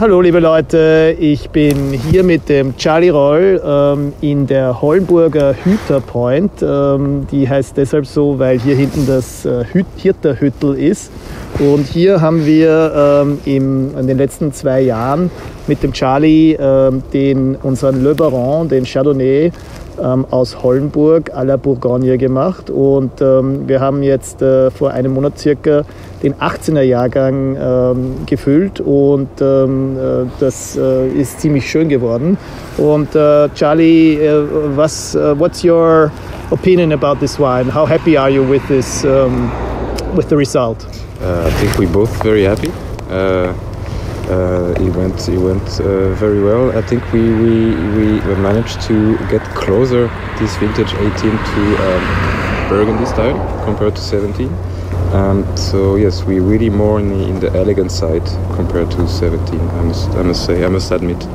Hallo liebe Leute, ich bin hier mit dem Charlie Roll ähm, in der Hollenburger Hüter Point. Ähm, die heißt deshalb so, weil hier hinten das äh, Hirterhüttel ist. Und hier haben wir ähm, im, in den letzten zwei Jahren mit dem Charlie ähm, den, unseren Le Baron, den Chardonnay, ähm, aus Hollenburg à la Bourgogne gemacht. Und ähm, wir haben jetzt äh, vor einem Monat circa den 18er Jahrgang ähm, gefüllt und ähm, äh, das äh, ist ziemlich schön geworden. Und äh, Charlie, äh, was, uh, what's your opinion about this wine? How happy are you with this, um, with the result? Uh, I think we both very happy. Uh, uh, it went it went uh, very well. I think we, we we managed to get closer this vintage 18 to um, Burgundy style compared to 17. Um, so yes, we really more in the, in the elegant side compared to 17. I must I must say I must admit.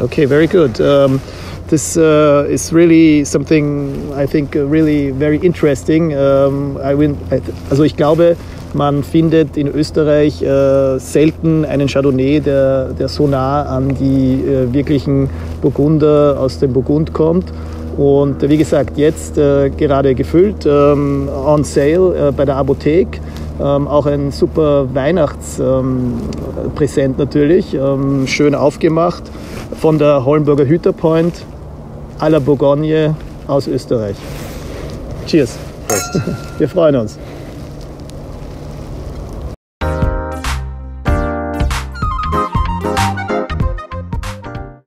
Okay, very good. Um, this uh, is really something I think uh, really very interesting. Um, I win, also ich glaube, man findet in Österreich äh, selten einen Chardonnay, der, der so nah an die äh, wirklichen Burgunder aus dem Burgund kommt. Und wie gesagt, jetzt äh, gerade gefüllt, ähm, on sale äh, bei der Apotheke. Ähm, auch ein super Weihnachtspräsent ähm, natürlich, ähm, schön aufgemacht von der Hollenburger Hüterpoint à la Bourgogne aus Österreich. Cheers. Prost. Wir freuen uns.